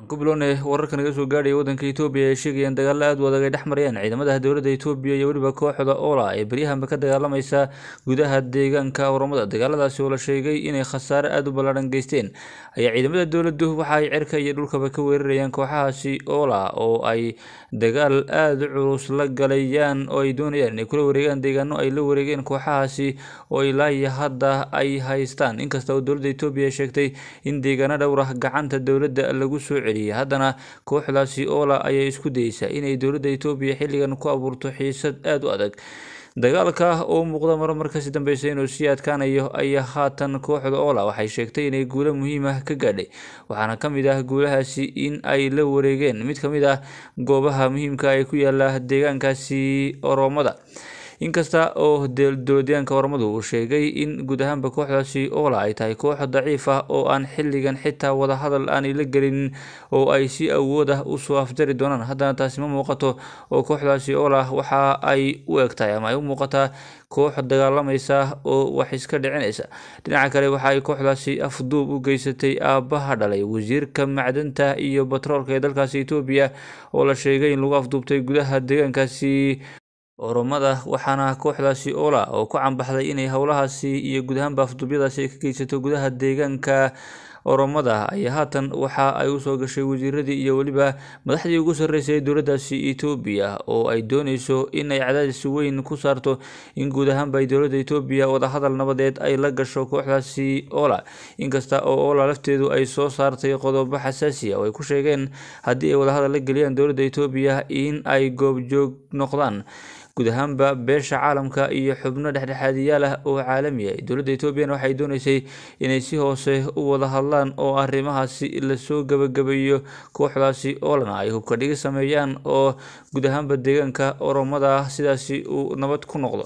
aan ku bilownay wararka naga soo gaadhaya waddanka etoobiya ay sheegayaan dagaalo aad u adag ay dhex marayaan ciidamada dowladda etoobiya iyo weliba kooxda oola ee beryahanba ka dagaalamaysa gudaha deegaanka oromada. Dagaaladaasi oo la sheegay inay khasaare aada u ballaadhan geysteen ayaa ciidamada dowladdu waxa ay cirka iyo dhulkaba ka weerarayaan kooxahaasi oola oo ay dagaal aada u culus la galayaan oo ay doonayaan inay kula wareegaan deegaano ay la wareegeen kooxahaasi oo ilaa hadda ay haystaan. Inkasta oo dowladda etoobiya sheegtay in deegaano dhowr ah gacanta dowladda lagu soo celiyay haddana kooxdaasi oola ayaa isku dayeysa inay dowladda etoobiya xilligan ku abuurto xiisad aada u adag. Dagaalka oo muuqda marmar ka sii dambeysa inuu sii adkaanayo ayaa haatan kooxda oola waxay sheegtay inay guulo muhiim ah ka gaadhay. Waxaana ka mid ah guulahaasi in ay la wareegeen. Mid ka mid ah goobaha muhiimka ee ku yaalla deegaankaasi oromada inkasta oo dowladyaanka oromadu uu sheegay in guud ahaanba kooxdaasi oola ay tahay koox daciif ah oo aan xilligan xitaa wadahadal aanay la gelin oo ay si awood ah u soo afjari doonaan. Haddana taasi ma muuqato oo kooxdaasi oola waxa ay u egtahay ama ay u muuqataa koox dagaalamaysa oo wax iska dhicinaysa. Dhinaca kale waxa ay kooxdaasi afduub u geysatay aabbaha dhalay wasiirka macdanta iyo batroolka ee dalkaasi etoobiya oo la sheegay in lagu afduubtay gudaha deegaankaasi oromada waxaana kooxdaasi oola oo ku cambaxday inay howlahaasi iyo guud ahaanba afduubyadaasi ay ka geysato gudaha deegaanka. Oromada ayaa haatan waxa ay u soo gashay wasiiradii iyo weliba madaxdii ugu sarreysay dowladdaasi etoobiya oo ay dooneyso in ay cadaadis weyn ku saarto in guud ahaanba dowladda etoobiya wadahadal nabadeed ay la gasho kooxdaasi oola inkasta oo oola lafteedu ay soo saartay qodobo xasaasi ah oo ay ku sheegeen haddii ay wadahadal la geliyaan dowladda etoobiya in ay goobjoog noqdaan guud ahaanba beesha caalamka iyo xubno dhexdhexaadiyaal ah oo caalami ah. Dowladda etoobiyana waxay dooneysay inay si hoose u wada hadlaan oo arrimahaasi la soo gabagabeeyo kooxdaasi oolana ay hubka dhigi sameeyaan oo guud ahaanba deegaanka oromada sidaasi uu nabad ku noqdo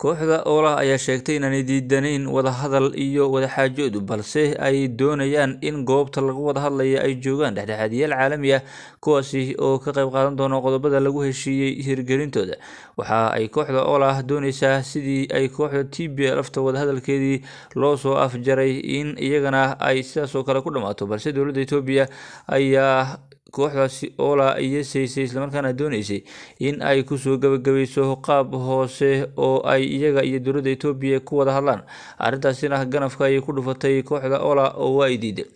kooxda oola ayaa sheegtay inaanay diidanayn wadahadal iyo wadaxaajood balse ay doonayaan in goobta lagu wada hadlaya ay joogaan dhexdhexaadiyaal caalami ah kuwaasi oo ka qayb qaadan doono qodobada lagu heshiiyey hirgelintooda. Waxa ay kooxda oola dooneysaa sidii ay kooxda t b lafta wadahadalkeedii loo soo afjaray in iyagana ay sidaas oo kale ku dhammaato balse dowladda etoobiya ayaa kooxdaasi oola iyoseysay islamarkaana dooneysay in ay ku soo gabagabayso qaab hoose oo ay iyaga iyo dowladda etoobiya ku wada hadlaan. Arrintaasina ganafka ayay ku dhufatay kooxda oola oo waa ay diiday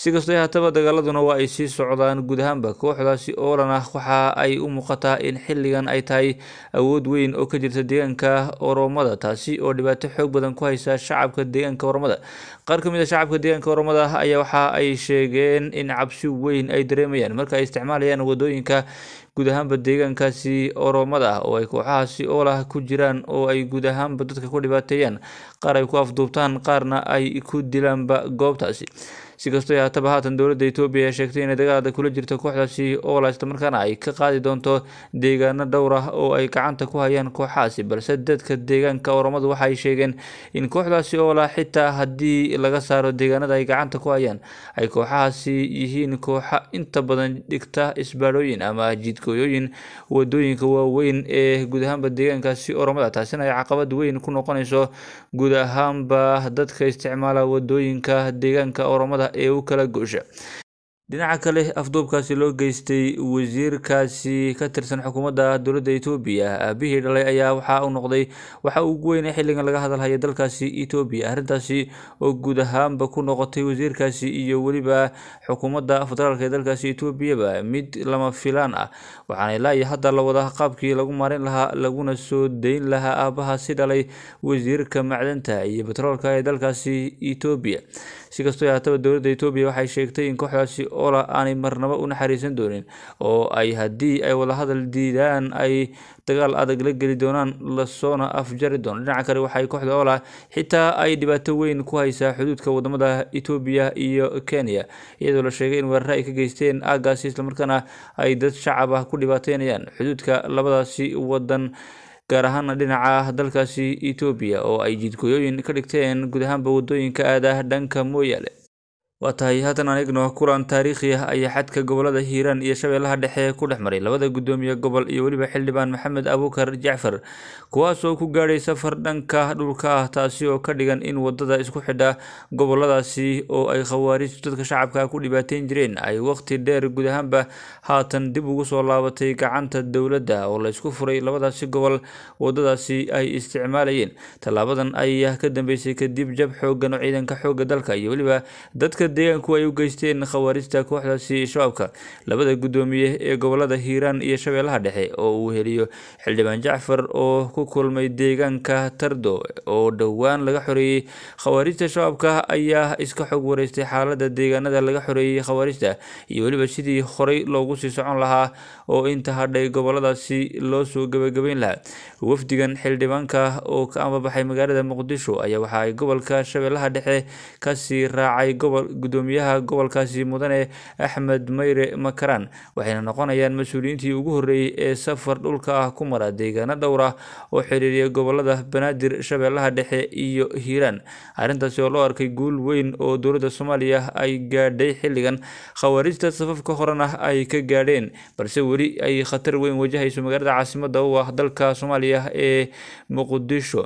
si kastoo haataba dagaaladuna waa ay sii socdaan guud ahaanba kooxdaasi oolana waxa ay u muuqataa in xilligan ay tahay awood weyn oo ka jirta deegaanka oromada taasi oo dhibaato xoog badan ku haysa shacabka deegaanka oromada. Qaar ka mid a shacabka deegaanka oromada ayaa waxa ay sheegeen in cabsi weyn ay dareemayaan marka ay isticmaalayaan waddooyinka guud ahaanba deegaankaasi oromada ah oo ay kooxahaasi oolah ku jiraan oo ay guud ahaanba dadka ku dhibaateeyaan qaar ay ku afduubtaan qaarna ay ku dilaanba goobtaasi. Si kastoo haataba haatan dowladda etoobiya ayaa sheegtay inay dagaalada kula jirto kooxdaasi oola islamarkaana ay ka qaadi doonto deegaano dhowr ah oo ay gacanta ku hayaan kooxahaasi balse dadka deegaanka oromadu waxay sheegeen in kooxdaasi oola xitaa haddii laga saaro deegaanada ay gacanta ku hayaan ay kooxahaasi yihiin kooxa inta badan dhigta isbaadhooyin ama jidkooyooyin waddooyinka waaweyn ee guud ahaanba deegaankaasi oromada taasina ay caqabad weyn ku noqonayso guud ahaanba dadka isticmaala waddooyinka deegaanka oromada ee u kala goosha dhinaca kale afduubkaasi loo geystay wasiirkaasi ka tirsan xukuumadda dowladda etoobiya aabihii dhalay ayaa waxa uu noqday waxa ugu weynay xilligan laga hadalhaya dalkaasi etoobiya arrintaasi oo guud ahaanba ku noqotay wasiirkaasi iyo weliba xukuumadda federaalk ee dalkaasi etoobiyaba mid lama filaan ah. Waxaana ilaa hadda la wada qaabkii lagu maarin lahaa laguna soo dayn lahaa aabahaasi dhalay wasiirka macdanta iyo batroolka ee dalkaasi etoobiya si kastoo haataba dowladda etoobiya waxay sheegtay in kooxdaasi oola aanay marnaba u naxariisan doonin oo ay haddii ay wadahadal diidaan ay dagaal adag la geli doonaan lasoona afjari doono dhinaca kale waxay kooxda oola xitaa ay dhibaato weyn ku haysaa xuduudka waddamada etoobiya iyo kenya iyadoo la sheegay in weeraro ay ka geysteen aagaasi islamarkaana ay dad shacab ah ku dhibaateynayaan xuduudka labadaasi wadan gaar ahaana dhinaca dalkaasi etoobiya oo ay jidkooyooyin ka dhigteen guud ahaanba waddooyinka aada dhanka mooyaale waa tahay haatan aan eegno kulan taariikhi ah ayaa xadka gobollada hiiraan iyo shabeellaha dhexe ku dhex maray labada guddoomiye gobol iyo weliba xildhibaan maxamed abuukar jacfar kuwaas oo ku gaadhay safar dhanka dhulka ah taasi oo ka dhigan in waddada isku xidha goboladaasi oo ay khawaarijtu dadka shacabka ku dhibaateyn jireen ay waqti dheer guud ahaanba haatan dib ugu soo laabatay gacanta dowladda oo la isku furay labadaasi gobol wadadaasi ay isticmaalayeen. Tallaabadan ayaa ka dambeysay kadib jab xoogan oo ciidanka xoogga dalka iyo weliba dadka deegaanku ay u geysteen khawaarijta kooxdaasi shabaabka labada guddoomiye ee gobollada hiiraan iyo shabeellaha dhexe oo uu heliyo xildhibaan jacfar oo ku kulmay deegaanka tardo oo dhowaan laga xoreeyey khawaarijta shabaabka ayaa iska xog wareystay xaalada deegaanada laga xoreeyey khawaarijta iyo weliba sidii horey loogu sii socon lahaa oo inta hadhay goboladaasi loo soo gebagabeyn lahaa. Wafdigan xildhibaanka oo ka ambabaxay magaalada muqdisho ayaa waxa ay gobolka shabeellaha dhexe ka sii raacay gobol guddoomiyaha gobolkaasi mudane axmed mayre makaraan waxayna noqonayaan mas'uuliyiintii ugu horreeyey ee safar dhulka ah ku mara deegaano dhowr ah oo xiriiriya gobollada banaadir shabeellaha dhexe iyo hiiraan. Arrintaasi oo loo arkay guul weyn oo dowladda soomaaliya ay gaadhay xilligan khawaarijta safafka horena ay ka gaadheen balse weli ay khatar weyn wajahayso magaalada caasimada u ah dalka soomaaliya ee muqdisho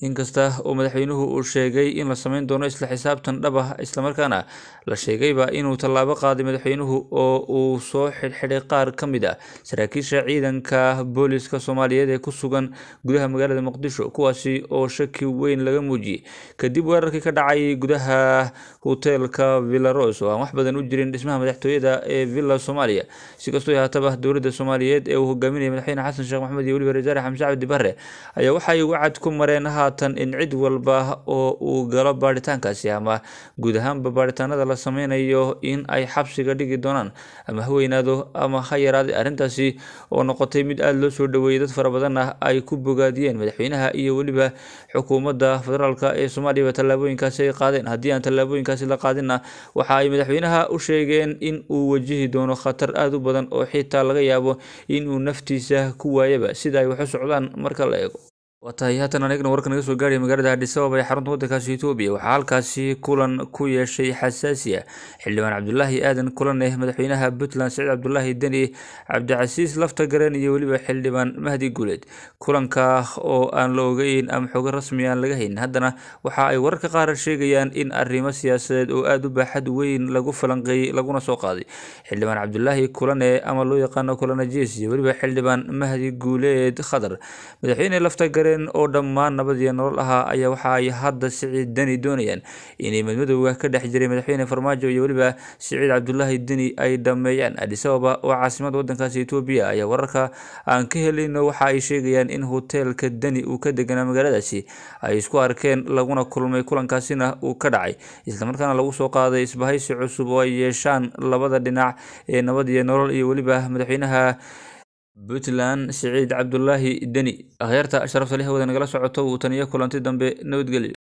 inkasta oo madaxweynuhu uu sheegay in la sameyn doono isla xisaabtan dhab ah islamarkaana la sheegayba inuu tallaabo qaaday madaxweynuhu oo uu soo xidhxidhay qaar ka mid ah saraakiisha ciidanka booliska soomaaliyeed ee ku sugan gudaha magaalada muqdisho kuwaasi oo shaki weyn laga muujiyey. Kadib weerarkii ka dhacay gudaha hoteelka villaros oo aan wax badan u jirin dhismaha madaxtooyada ee villa soomaaliya. Si kastoo haataba dowladda soomaaliyeed ee uu hogaaminaya madaxweyne xasan sheekh maxamed iyo weliba wasaare xamse cabdi barre ayaa waxay wacad ku mareen haatan in cid walba oo uu galo baaritaankaasi ama guud ahaanba baaritaanada la sameynayo in ay xabsiga dhigi doonaan ama ha weynaado ama ha yaraada arrintaasi oo noqotay mid aada loo soo dhaweeyey dad fara badan ah ay ku bogaadiyeen madaxweynaha iyo weliba xukuumadda federaalk ee soomaaliya tallaabooyinkaasi ay qaadeen. Haddii aan tallaabooyinkaasi la qaadinna waxa ay madaxweynaha u sheegeen in uu wajihi doono khatar aada u badan oo xitaa laga yaabo in uu naftiisa ku waayaba. Sida ay wax u socdaan marka la eego waa tahay haatan anigna warka naga soo gaaraya magaalada adhisabab ee xarunta waddankaasi etoobiya waxaa halkaasi kulan ku yeeshay xasaasiya xildhibaan cabdulaahi aadan kulaneh madaxweynaha puntland saciid cabdulaahi deni cabdicasiis lafta gareen iyo weliba xildhibaan mahdi guuleed kulanka oo aan la ogeyn ama xogo rasmi laga haynin. Haddana waxa ay wararka qaar sheegayaan in arrimo siyaasadeed oo aada u baaxad weyn lagu falanqeeyey laguna soo qaaday. Xildhibaan cabdulaahi kulane ama loo yaqaano kulanajes iyo weliba xildhibaan mahdi guuleed khadar. Madaxweyne lafta gareen oo dhammaan nabad iyo nolol ahaa ayaa waxa ay hadda siciid deni doonayaan. Inay madmadowga ka dhex jiray madaxweyne farmaajo iyo weliba siciid cabdulaahi deni ay dhameeyaan adisababa oo caasimada waddankaasi etoobiya ayaa wararka aan ka helayno waxa ay sheegayaan in hoteelka deni uu ka deganaa magaaladaasi. Ay isku arkeen laguna kulmay kulankaasina uu ka dhacay. Islamarkaana lagu soo qaaday isbahaysi cusub oo ay yeeshaan labada dhinac ee nabad iyo nolol iyo weliba madaxweynaha puntland siciid cabdulaahi deni. Akhyaarta sharafta leh wada nagala socoto uu taniyo kulanti dambe nabadgelyo